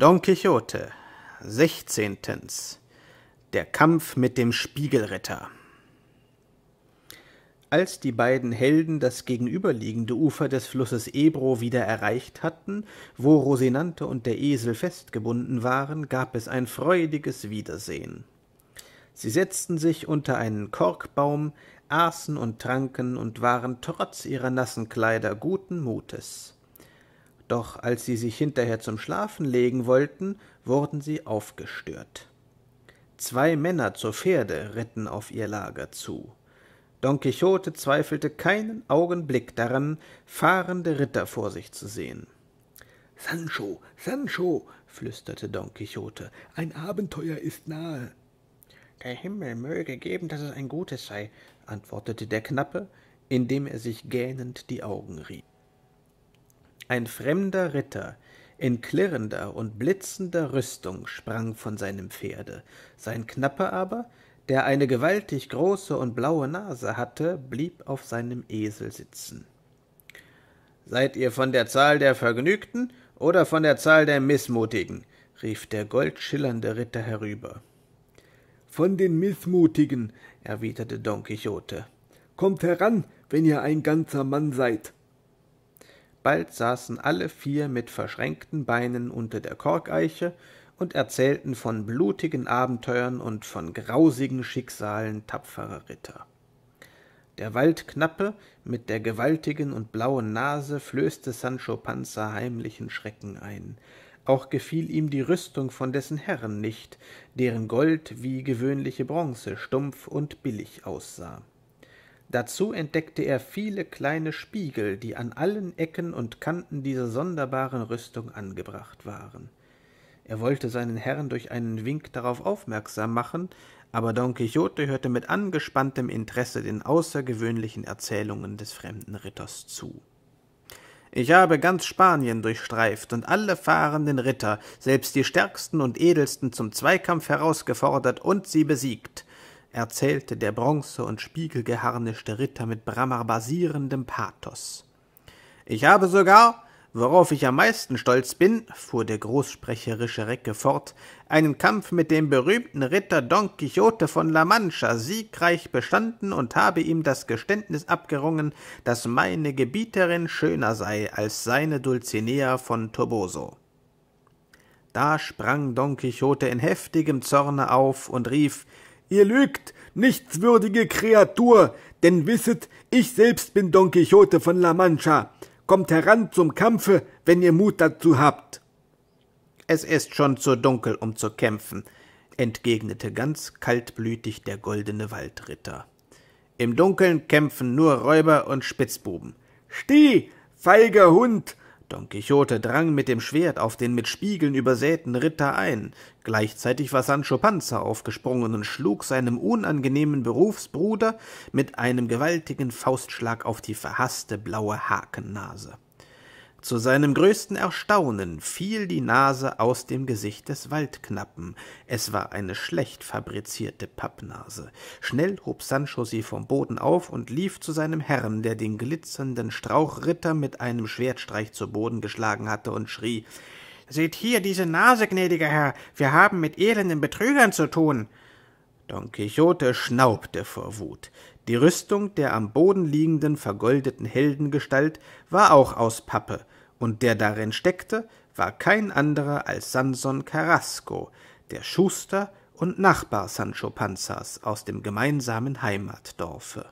Don Quixote, sechzehntens. Der Kampf mit dem Spiegelritter. Als die beiden Helden das gegenüberliegende Ufer des Flusses Ebro wieder erreicht hatten, wo Rosinante und der Esel festgebunden waren, gab es ein freudiges Wiedersehen. Sie setzten sich unter einen Korkbaum, aßen und tranken und waren trotz ihrer nassen Kleider guten Mutes. Doch als sie sich hinterher zum Schlafen legen wollten, wurden sie aufgestört. Zwei Männer zu Pferde ritten auf ihr Lager zu. Don Quixote zweifelte keinen Augenblick daran, fahrende Ritter vor sich zu sehen. Sancho, Sancho, flüsterte Don Quixote, ein Abenteuer ist nahe. Der Himmel möge geben, dass es ein gutes sei, antwortete der Knappe, indem er sich gähnend die Augen rieb. Ein fremder Ritter in klirrender und blitzender Rüstung sprang von seinem Pferde, sein Knappe aber, der eine gewaltig große und blaue Nase hatte, blieb auf seinem Esel sitzen. Seid ihr von der Zahl der Vergnügten oder von der Zahl der Mißmutigen? rief der goldschillernde Ritter herüber. Von den Mißmutigen, erwiderte Don Quixote. Kommt heran, wenn ihr ein ganzer Mann seid. Bald saßen alle vier mit verschränkten Beinen unter der Korkeiche und erzählten von blutigen Abenteuern und von grausigen Schicksalen tapferer Ritter. Der Waldknappe mit der gewaltigen und blauen Nase flößte Sancho Panza heimlichen Schrecken ein. Auch gefiel ihm die Rüstung von dessen Herren nicht, deren Gold wie gewöhnliche Bronze stumpf und billig aussah. Dazu entdeckte er viele kleine Spiegel, die an allen Ecken und Kanten dieser sonderbaren Rüstung angebracht waren. Er wollte seinen Herrn durch einen Wink darauf aufmerksam machen, aber Don Quixote hörte mit angespanntem Interesse den außergewöhnlichen Erzählungen des fremden Ritters zu. Ich habe ganz Spanien durchstreift und alle fahrenden Ritter, selbst die stärksten und edelsten, zum Zweikampf herausgefordert und sie besiegt erzählte der bronze und spiegelgeharnischte Ritter mit bramarbasierendem Pathos. Ich habe sogar, worauf ich am meisten stolz bin, fuhr der großsprecherische Recke fort, einen Kampf mit dem berühmten Ritter Don Quixote von La Mancha siegreich bestanden und habe ihm das Geständnis abgerungen, dass meine Gebieterin schöner sei als seine Dulcinea von Toboso. Da sprang Don Quixote in heftigem Zorne auf und rief Ihr lügt, nichtswürdige Kreatur, denn wisset, ich selbst bin Don Quixote von La Mancha. Kommt heran zum Kampfe, wenn ihr Mut dazu habt. Es ist schon zu dunkel, um zu kämpfen, entgegnete ganz kaltblütig der goldene Waldritter. Im Dunkeln kämpfen nur Räuber und Spitzbuben. Steh, feiger Hund, Don Quixote drang mit dem Schwert auf den mit Spiegeln übersäten Ritter ein. Gleichzeitig war Sancho Panza aufgesprungen und schlug seinem unangenehmen Berufsbruder mit einem gewaltigen Faustschlag auf die verhasste blaue Hakennase. Zu seinem größten Erstaunen fiel die Nase aus dem Gesicht des Waldknappen. Es war eine schlecht fabrizierte Pappnase. Schnell hob Sancho sie vom Boden auf und lief zu seinem Herrn, der den glitzernden Strauchritter mit einem Schwertstreich zu Boden geschlagen hatte, und schrie Seht hier diese Nase, gnädiger Herr, wir haben mit elenden Betrügern zu tun. Don Quixote schnaubte vor Wut. Die Rüstung der am Boden liegenden vergoldeten Heldengestalt war auch aus Pappe, und der darin steckte, war kein anderer als Sanson Carrasco, der Schuster und Nachbar Sancho Panzas aus dem gemeinsamen Heimatdorfe.